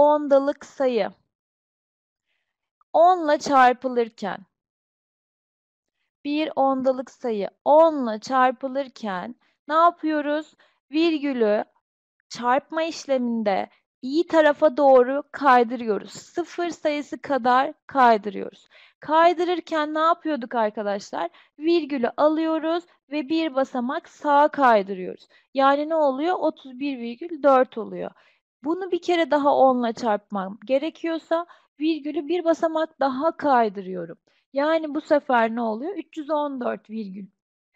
ondalık sayı 10 ile çarpılırken bir ondalık sayı 10 ile çarpılırken ne yapıyoruz? Virgülü çarpma işleminde iyi tarafa doğru kaydırıyoruz. Sıfır sayısı kadar kaydırıyoruz. Kaydırırken ne yapıyorduk arkadaşlar? Virgülü alıyoruz ve bir basamak sağa kaydırıyoruz. Yani ne oluyor? 31,4 oluyor. Bunu bir kere daha 10 ile çarpmam gerekiyorsa virgülü bir basamak daha kaydırıyorum. Yani bu sefer ne oluyor? 314 virgül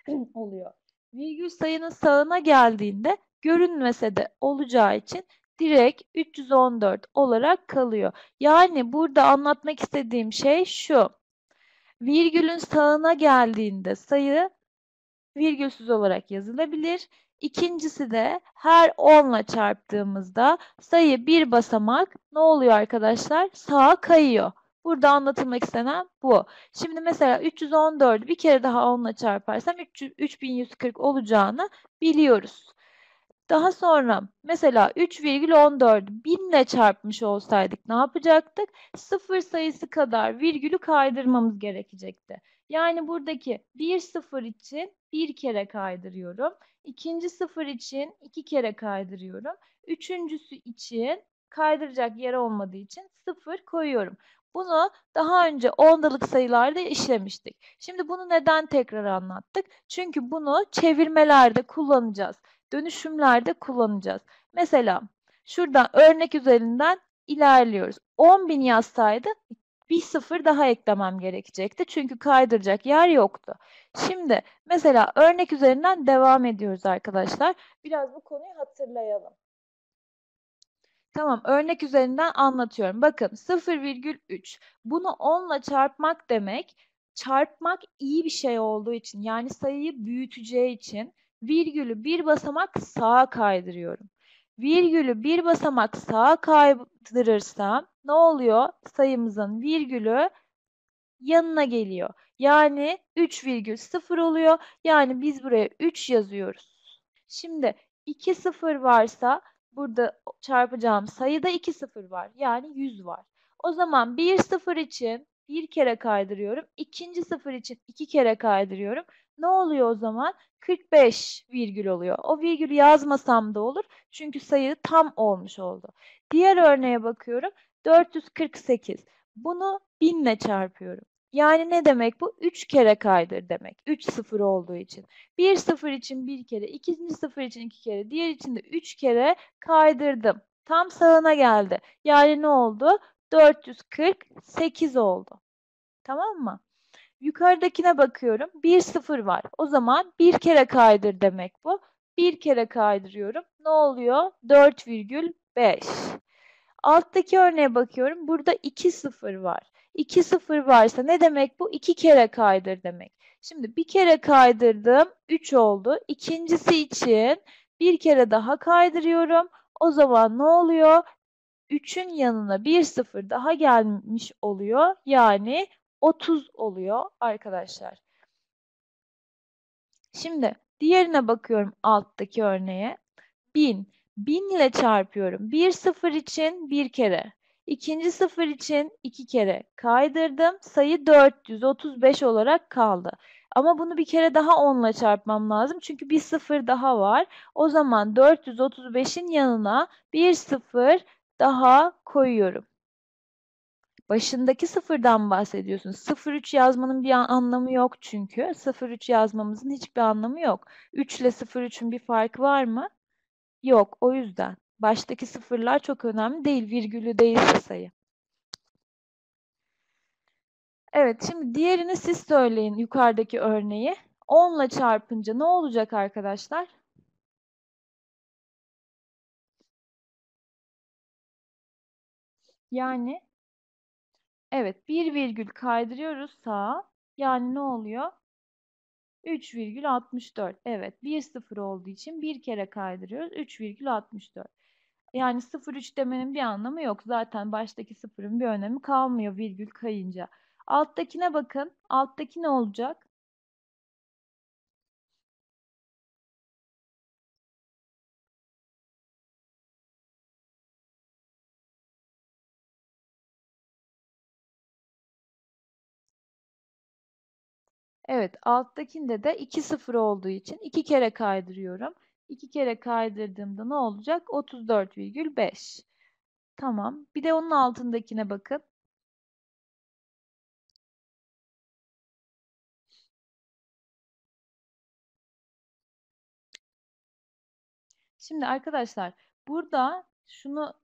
oluyor. Virgül sayının sağına geldiğinde görünmese de olacağı için direkt 314 olarak kalıyor. Yani burada anlatmak istediğim şey şu. Virgülün sağına geldiğinde sayı virgülsüz olarak yazılabilir. İkincisi de her 10 ile çarptığımızda sayı bir basamak ne oluyor arkadaşlar? Sağa kayıyor. Burada anlatılmak istenen bu. Şimdi mesela 314 bir kere daha 10 ile çarparsam 3140 olacağını biliyoruz. Daha sonra mesela 3,14 binle çarpmış olsaydık ne yapacaktık? Sıfır sayısı kadar virgülü kaydırmamız gerekecekti. Yani buradaki bir sıfır için bir kere kaydırıyorum. İkinci sıfır için iki kere kaydırıyorum. Üçüncüsü için kaydıracak yer olmadığı için sıfır koyuyorum. Bunu daha önce ondalık sayılarda işlemiştik. Şimdi bunu neden tekrar anlattık? Çünkü bunu çevirmelerde kullanacağız. Dönüşümlerde kullanacağız. Mesela şuradan örnek üzerinden ilerliyoruz. 10.000 yazsaydı bir sıfır daha eklemem gerekecekti. Çünkü kaydıracak yer yoktu. Şimdi mesela örnek üzerinden devam ediyoruz arkadaşlar. Biraz bu konuyu hatırlayalım. Tamam, örnek üzerinden anlatıyorum. Bakın 0,3. Bunu 10 ile çarpmak demek, çarpmak iyi bir şey olduğu için, yani sayıyı büyüteceği için virgülü bir basamak sağa kaydırıyorum. Virgülü bir basamak sağa kaydırırsam ne oluyor? Sayımızın virgülü yanına geliyor. Yani 3,0 oluyor. Yani biz buraya 3 yazıyoruz. Şimdi 2 sıfır varsa burada çarpacağım sayıda 2 sıfır var. Yani 100 var. O zaman 1 sıfır için bir kere kaydırıyorum. İkinci sıfır için iki kere kaydırıyorum. Ne oluyor o zaman? 45 virgül oluyor. O virgülü yazmasam da olur. Çünkü sayı tam olmuş oldu. Diğer örneğe bakıyorum. 448. Bunu 1000 ile çarpıyorum. Yani ne demek bu? 3 kere kaydır demek. 3 sıfır olduğu için. 1 sıfır için bir kere, ikinci sıfır için iki kere, diğer için de 3 kere kaydırdım. Tam sağına geldi. Yani ne oldu? 448 oldu. Tamam mı? Yukarıdakine bakıyorum. 1 sıfır var. O zaman bir kere kaydır demek bu. Bir kere kaydırıyorum. Ne oluyor? 4,5. Alttaki örneğe bakıyorum. Burada 2 sıfır var. 2 sıfır varsa ne demek bu? 2 kere kaydır demek. Şimdi bir kere kaydırdım. 3 oldu. İkincisi için bir kere daha kaydırıyorum. O zaman ne oluyor? 3'ün yanına bir sıfır daha gelmiş oluyor. Yani 30 oluyor arkadaşlar. Şimdi diğerine bakıyorum alttaki örneğe. 1000. 1000 ile çarpıyorum. Bir sıfır için bir kere. İkinci sıfır için iki kere kaydırdım. Sayı 435 olarak kaldı. Ama bunu bir kere daha 10 ile çarpmam lazım. Çünkü bir sıfır daha var. O zaman 435'in yanına bir sıfır daha koyuyorum. Başındaki sıfırdan bahsediyorsunuz. 03 yazmanın bir anlamı yok çünkü. 03 yazmamızın hiçbir anlamı yok. 3 ile 03'ün bir farkı var mı? Yok. O yüzden. Baştaki sıfırlar çok önemli değil. Virgülü değilse sayı. Evet. Şimdi diğerini siz söyleyin yukarıdaki örneği. 10 ile çarpınca ne olacak arkadaşlar? Yani evet bir virgül kaydırıyoruz sağa. Yani ne oluyor? 3,64. Evet 1 sıfır olduğu için bir kere kaydırıyoruz. 3,64. Yani 0,3 demenin bir anlamı yok. Zaten baştaki sıfırın bir önemi kalmıyor virgül kayınca. Alttakine bakın. Alttaki ne olacak? Evet, alttakinde de 2 sıfır olduğu için 2 kere kaydırıyorum. 2 kere kaydırdığımda ne olacak? 34,5. Tamam. Bir de onun altındakine bakın. Şimdi arkadaşlar burada şunu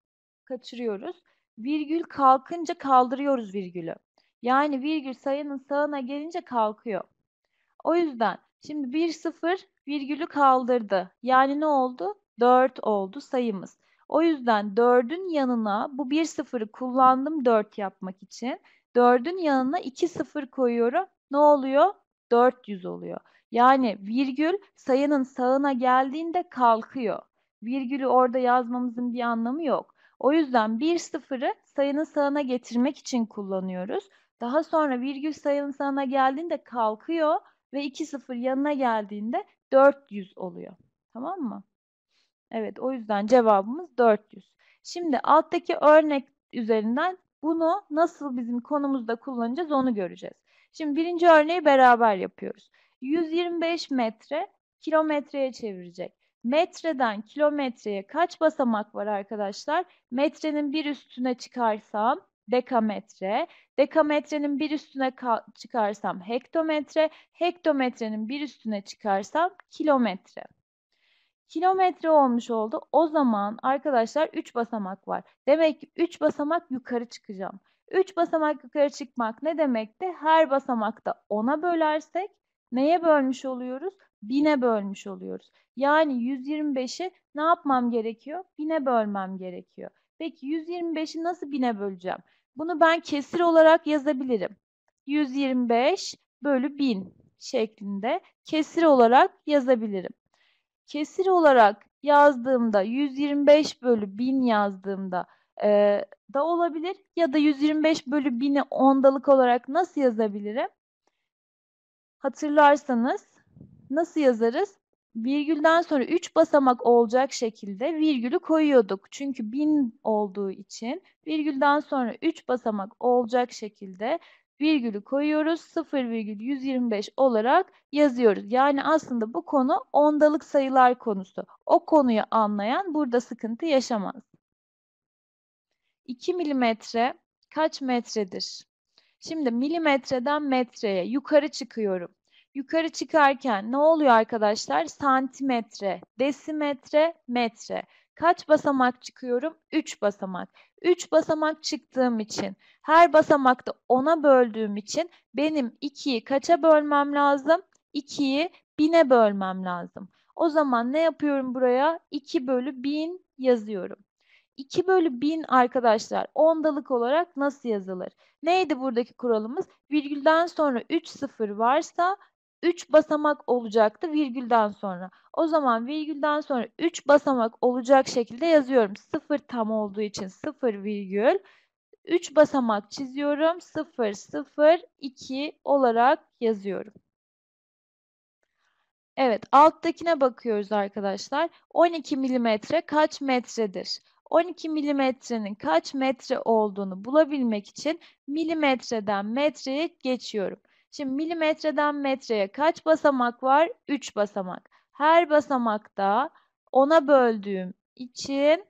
kaçırıyoruz. Virgül kalkınca kaldırıyoruz virgülü. Yani virgül sayının sağına gelince kalkıyor. O yüzden şimdi 1 0 virgülü kaldırdı. Yani ne oldu? 4 oldu sayımız. O yüzden 4'ün yanına bu 1 0'ı kullandım 4 yapmak için. 4'ün yanına 2 0 koyuyorum. Ne oluyor? 400 oluyor. Yani virgül sayının sağına geldiğinde kalkıyor. Virgülü orada yazmamızın bir anlamı yok. O yüzden 1 sıfırı sayının sağına getirmek için kullanıyoruz. Daha sonra virgül sayının sağına geldiğinde kalkıyor ve 2 sıfır yanına geldiğinde 400 oluyor. Tamam mı? Evet o yüzden cevabımız 400. Şimdi alttaki örnek üzerinden bunu nasıl bizim konumuzda kullanacağız onu göreceğiz. Şimdi birinci örneği beraber yapıyoruz. 125 metre kilometreye çevirecek. Metreden kilometreye kaç basamak var arkadaşlar? Metrenin bir üstüne çıkarsam dekametre, dekametrenin bir üstüne çıkarsam hektometre, hektometrenin bir üstüne çıkarsam kilometre. Kilometre olmuş oldu. O zaman arkadaşlar 3 basamak var. Demek ki 3 basamak yukarı çıkacağım. 3 basamak yukarı çıkmak ne demekti? Her basamakta 10'a bölersek neye bölmüş oluyoruz? 1000'e bölmüş oluyoruz. Yani 125'i ne yapmam gerekiyor? 1000'e bölmem gerekiyor. Peki 125'i nasıl 1000'e böleceğim? Bunu ben kesir olarak yazabilirim. 125 bölü 1000 şeklinde kesir olarak yazabilirim. Kesir olarak yazdığımda 125 bölü 1000 yazdığımda e, da olabilir. Ya da 125 bölü 1000'i ondalık olarak nasıl yazabilirim? Hatırlarsanız nasıl yazarız? Virgülden sonra 3 basamak olacak şekilde virgülü koyuyorduk. Çünkü 1000 olduğu için virgülden sonra 3 basamak olacak şekilde virgülü koyuyoruz. 0,125 olarak yazıyoruz. Yani aslında bu konu ondalık sayılar konusu. O konuyu anlayan burada sıkıntı yaşamaz. 2 milimetre kaç metredir? Şimdi milimetreden metreye yukarı çıkıyorum. Yukarı çıkarken ne oluyor arkadaşlar? Santimetre, desimetre, metre. Kaç basamak çıkıyorum? 3 basamak. 3 basamak çıktığım için, her basamakta 10'a böldüğüm için benim 2'yi kaça bölmem lazım? 2'yi 1000'e bölmem lazım. O zaman ne yapıyorum buraya? 2 bölü 1000 yazıyorum. 2 bölü 1000 arkadaşlar ondalık olarak nasıl yazılır? Neydi buradaki kuralımız? Virgülden sonra 3 sıfır varsa 3 basamak olacaktı virgülden sonra. O zaman virgülden sonra 3 basamak olacak şekilde yazıyorum. 0 tam olduğu için 0 virgül. 3 basamak çiziyorum. 0, 0, 2 olarak yazıyorum. Evet, alttakine bakıyoruz arkadaşlar. 12 milimetre kaç metredir? 12 milimetrenin kaç metre olduğunu bulabilmek için milimetreden metreye geçiyorum. Şimdi milimetreden metreye kaç basamak var? 3 basamak. Her basamakta 10'a böldüğüm için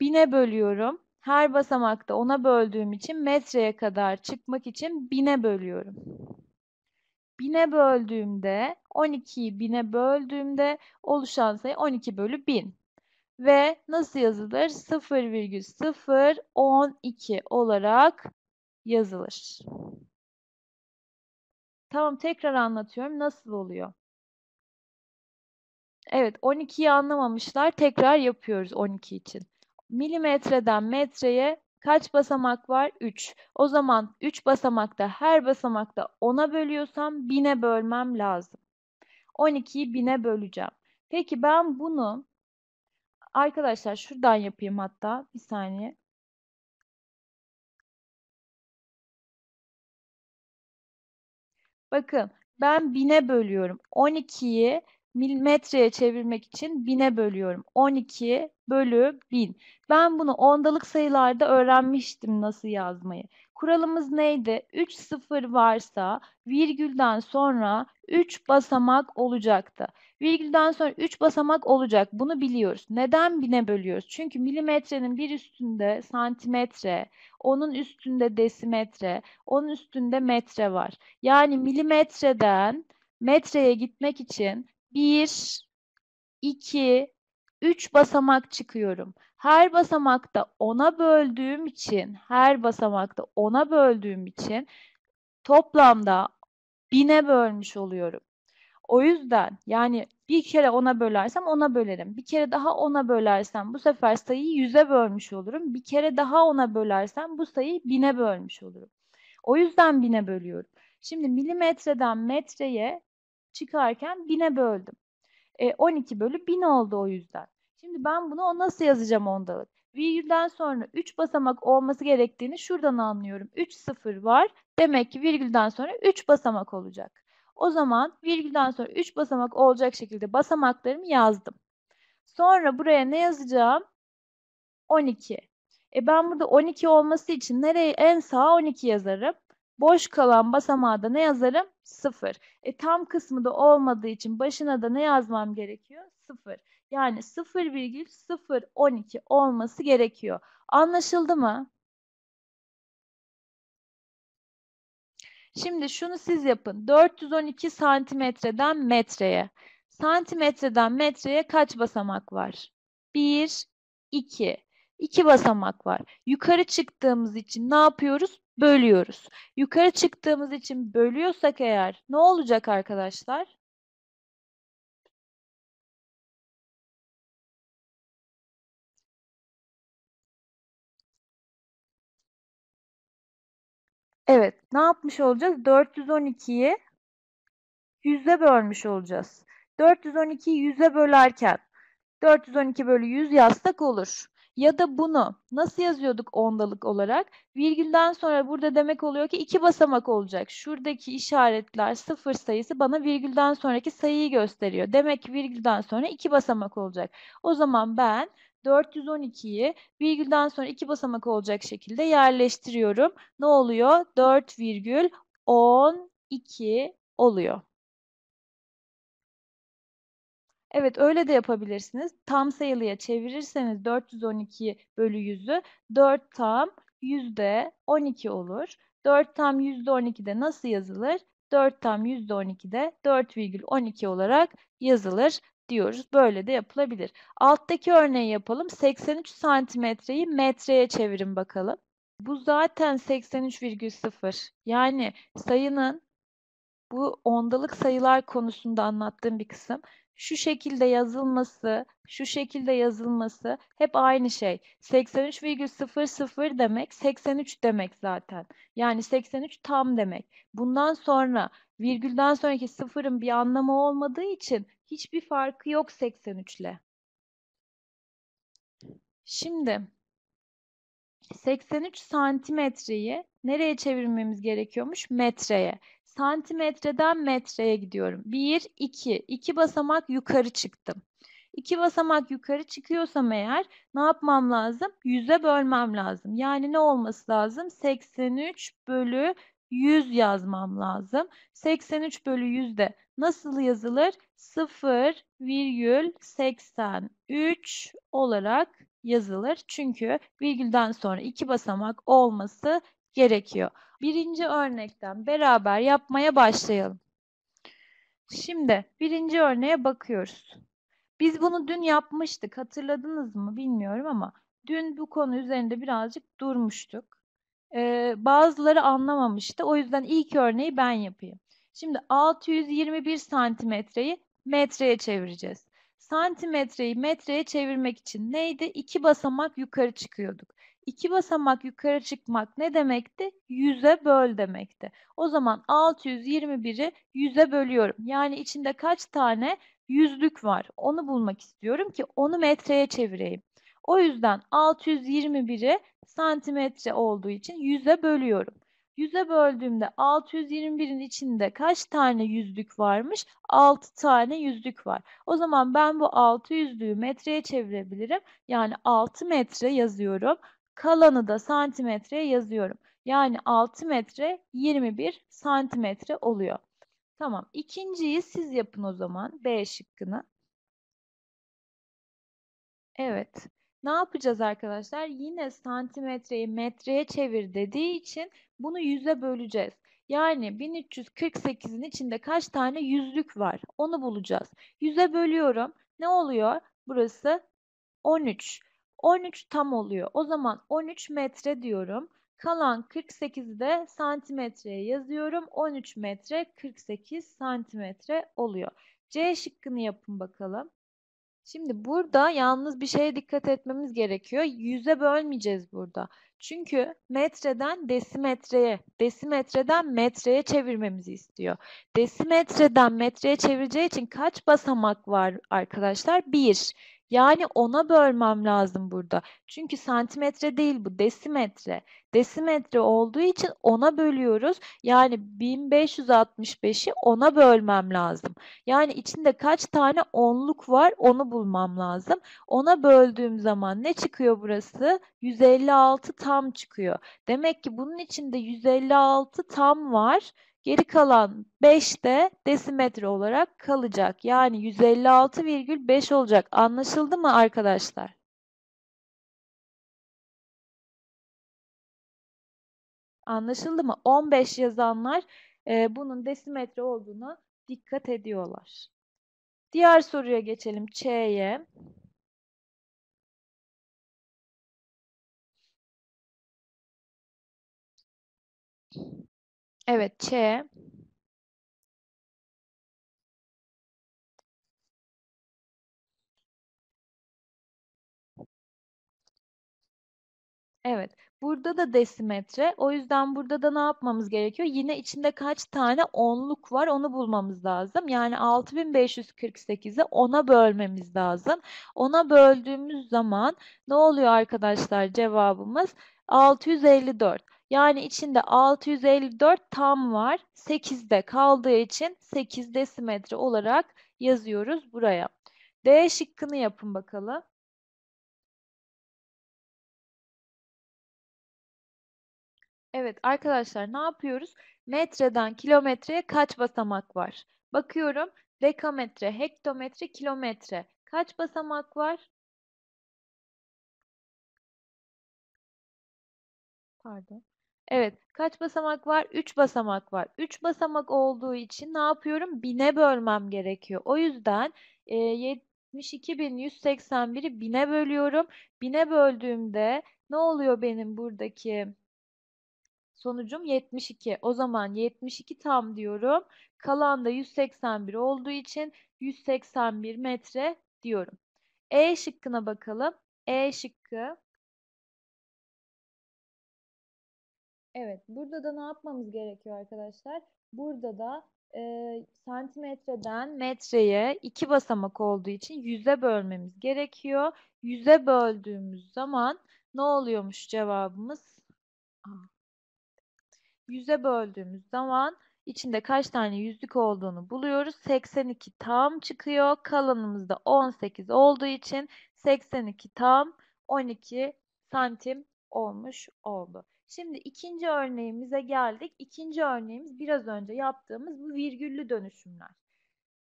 1000'e bölüyorum. Her basamakta 10'a böldüğüm için metreye kadar çıkmak için 1000'e bölüyorum. 1000'e böldüğümde 12'yi 1000'e böldüğümde oluşan sayı 12 bölü 1000. Ve nasıl yazılır? 0,012 olarak yazılır. Tamam tekrar anlatıyorum. Nasıl oluyor? Evet 12'yi anlamamışlar. Tekrar yapıyoruz 12 için. Milimetreden metreye kaç basamak var? 3. O zaman 3 basamakta her basamakta 10'a bölüyorsam 1000'e bölmem lazım. 12'yi 1000'e böleceğim. Peki ben bunu arkadaşlar şuradan yapayım hatta bir saniye. Bakın ben bine bölüyorum. 12'yi milimetreye çevirmek için bine bölüyorum. 12 bölü 1000. Ben bunu ondalık sayılarda öğrenmiştim nasıl yazmayı. Kuralımız neydi? 3 sıfır varsa virgülden sonra 3 basamak olacaktı. Virgülden sonra 3 basamak olacak. Bunu biliyoruz. Neden bine bölüyoruz? Çünkü milimetrenin bir üstünde santimetre, onun üstünde desimetre, onun üstünde metre var. Yani milimetreden metreye gitmek için 1, 2, 3 basamak çıkıyorum. Her basamakta 10'a böldüğüm için, her basamakta 10'a böldüğüm için toplamda 1000'e bölmüş oluyorum. O yüzden yani bir kere 10'a bölersem 10'a bölerim. Bir kere daha 10'a bölersem bu sefer sayıyı 100'e bölmüş olurum. Bir kere daha 10'a bölersem bu sayıyı 1000'e bölmüş olurum. O yüzden 1000'e bölüyorum. Şimdi milimetreden metreye çıkarken 1000'e böldüm. E, 12 bölü 1000 oldu o yüzden. Şimdi ben bunu nasıl yazacağım ondalık? Virgülden sonra 3 basamak olması gerektiğini şuradan anlıyorum. 3 sıfır var. Demek ki virgülden sonra 3 basamak olacak. O zaman virgülden sonra 3 basamak olacak şekilde basamaklarımı yazdım. Sonra buraya ne yazacağım? 12. E ben burada 12 olması için nereye en sağa 12 yazarım. Boş kalan basamağa da ne yazarım? 0. E tam kısmı da olmadığı için başına da ne yazmam gerekiyor? 0. Yani 0,012 olması gerekiyor. Anlaşıldı mı? Şimdi şunu siz yapın. 412 santimetreden metreye. Santimetreden metreye kaç basamak var? 1, 2. 2 basamak var. Yukarı çıktığımız için ne yapıyoruz? Bölüyoruz. Yukarı çıktığımız için bölüyorsak eğer ne olacak arkadaşlar? Evet, ne yapmış olacağız? 412'yi 100'e bölmüş olacağız. 412'yi 100'e bölerken 412 bölü 100 yazsak olur. Ya da bunu nasıl yazıyorduk ondalık olarak? Virgülden sonra burada demek oluyor ki iki basamak olacak. Şuradaki işaretler sıfır sayısı bana virgülden sonraki sayıyı gösteriyor. Demek ki virgülden sonra iki basamak olacak. O zaman ben 412'yi virgülden sonra iki basamak olacak şekilde yerleştiriyorum. Ne oluyor? 4,12 oluyor. Evet öyle de yapabilirsiniz. Tam sayılıya çevirirseniz 412 bölü 100'ü 4 tam yüzde 12 olur. 4 tam yüzde 12'de nasıl yazılır? 4 tam yüzde 12'de 4,12 olarak yazılır diyoruz. Böyle de yapılabilir. Alttaki örneği yapalım. 83 santimetreyi metreye çevirin bakalım. Bu zaten 83,0. Yani sayının bu ondalık sayılar konusunda anlattığım bir kısım şu şekilde yazılması, şu şekilde yazılması hep aynı şey. 83,00 demek 83 demek zaten. Yani 83 tam demek. Bundan sonra virgülden sonraki sıfırın bir anlamı olmadığı için hiçbir farkı yok 83 ile. Şimdi 83 santimetreyi nereye çevirmemiz gerekiyormuş? Metreye. Santimetreden metreye gidiyorum. 1, 2. 2 basamak yukarı çıktım. 2 basamak yukarı çıkıyorsam eğer ne yapmam lazım? 100'e bölmem lazım. Yani ne olması lazım? 83 bölü 100 yazmam lazım. 83 bölü 100 de nasıl yazılır? 0,83 olarak yazılır. Çünkü virgülden sonra iki basamak olması gerekiyor. Birinci örnekten beraber yapmaya başlayalım. Şimdi birinci örneğe bakıyoruz. Biz bunu dün yapmıştık. Hatırladınız mı bilmiyorum ama dün bu konu üzerinde birazcık durmuştuk. Ee, bazıları anlamamıştı. O yüzden ilk örneği ben yapayım. Şimdi 621 santimetreyi metreye çevireceğiz. Santimetreyi metreye çevirmek için neydi? İki basamak yukarı çıkıyorduk. İki basamak yukarı çıkmak ne demekti? 100'e böl demekti. O zaman 621'i 100'e bölüyorum. Yani içinde kaç tane yüzlük var? Onu bulmak istiyorum ki onu metreye çevireyim. O yüzden 621'i santimetre olduğu için 100'e bölüyorum. 100'e böldüğümde 621'in içinde kaç tane yüzlük varmış? 6 tane yüzlük var. O zaman ben bu 6 yüzlüğü metreye çevirebilirim. Yani 6 metre yazıyorum. Kalanı da santimetreye yazıyorum. Yani 6 metre 21 santimetre oluyor. Tamam. İkinciyi siz yapın o zaman. B şıkkını. Evet. Ne yapacağız arkadaşlar? Yine santimetreyi metreye çevir dediği için bunu yüze böleceğiz. Yani 1348'in içinde kaç tane yüzlük var? Onu bulacağız. Yüze bölüyorum. Ne oluyor? Burası 13. 13 tam oluyor. O zaman 13 metre diyorum. Kalan 48'i de santimetreye yazıyorum. 13 metre 48 santimetre oluyor. C şıkkını yapın bakalım. Şimdi burada yalnız bir şeye dikkat etmemiz gerekiyor. Yüze bölmeyeceğiz burada. Çünkü metreden desimetreye, desimetreden metreye çevirmemizi istiyor. Desimetreden metreye çevireceği için kaç basamak var arkadaşlar? 1. Yani ona bölmem lazım burada. Çünkü santimetre değil bu desimetre. Desimetre olduğu için ona bölüyoruz. Yani 1565'i ona bölmem lazım. Yani içinde kaç tane onluk var onu bulmam lazım. Ona böldüğüm zaman ne çıkıyor burası? 156 tam çıkıyor. Demek ki bunun içinde 156 tam var. Geri kalan 5 de desimetre olarak kalacak. Yani 156,5 olacak. Anlaşıldı mı arkadaşlar? Anlaşıldı mı? 15 yazanlar e, bunun desimetre olduğunu dikkat ediyorlar. Diğer soruya geçelim. Ç'ye. Evet, Ç. Evet. Burada da desimetre. O yüzden burada da ne yapmamız gerekiyor? Yine içinde kaç tane onluk var onu bulmamız lazım. Yani 6548'i 10'a bölmemiz lazım. 10'a böldüğümüz zaman ne oluyor arkadaşlar cevabımız? 654. Yani içinde 654 tam var. 8'de kaldığı için 8 desimetre olarak yazıyoruz buraya. D şıkkını yapın bakalım. Evet arkadaşlar ne yapıyoruz? Metreden kilometreye kaç basamak var? Bakıyorum dekametre, hektometre, kilometre. Kaç basamak var? Pardon. Evet. Kaç basamak var? 3 basamak var. 3 basamak olduğu için ne yapıyorum? Bine bölmem gerekiyor. O yüzden e, 72.181'i bine bölüyorum. Bine böldüğümde ne oluyor benim buradaki Sonucum 72. O zaman 72 tam diyorum. Kalan da 181 olduğu için 181 metre diyorum. E şıkkına bakalım. E şıkkı. Evet, burada da ne yapmamız gerekiyor arkadaşlar? Burada da e, santimetreden metreye iki basamak olduğu için yüze bölmemiz gerekiyor. Yüze böldüğümüz zaman ne oluyormuş cevabımız? Yüze böldüğümüz zaman içinde kaç tane yüzlük olduğunu buluyoruz. 82 tam çıkıyor. Kalanımız da 18 olduğu için 82 tam 12 santim olmuş oldu. Şimdi ikinci örneğimize geldik. İkinci örneğimiz biraz önce yaptığımız bu virgüllü dönüşümler.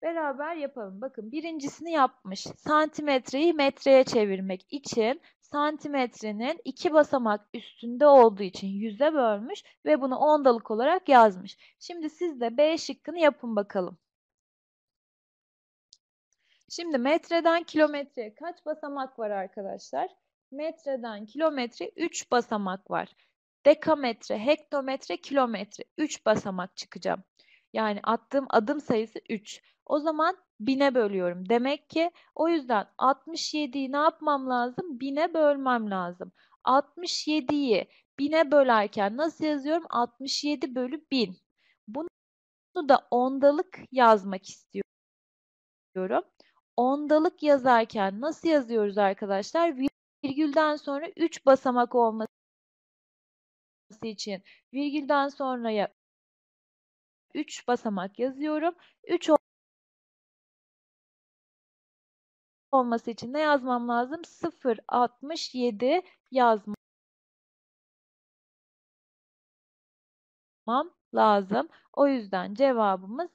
Beraber yapalım. Bakın birincisini yapmış. Santimetreyi metreye çevirmek için santimetrenin iki basamak üstünde olduğu için yüze bölmüş ve bunu ondalık olarak yazmış. Şimdi siz de B şıkkını yapın bakalım. Şimdi metreden kilometreye kaç basamak var arkadaşlar? Metreden kilometre 3 basamak var. Dekametre, hektometre, kilometre 3 basamak çıkacağım. Yani attığım adım sayısı 3. O zaman bine bölüyorum. Demek ki o yüzden 67'yi ne yapmam lazım? Bine bölmem lazım. 67'yi bine bölerken nasıl yazıyorum? 67 bölü 1000. Bunu da ondalık yazmak istiyorum. Ondalık yazarken nasıl yazıyoruz arkadaşlar? Virgülden sonra 3 basamak olması için virgülden sonraya 3 basamak yazıyorum. 3 olması için ne yazmam lazım? 0,67 yazmam lazım. O yüzden cevabımız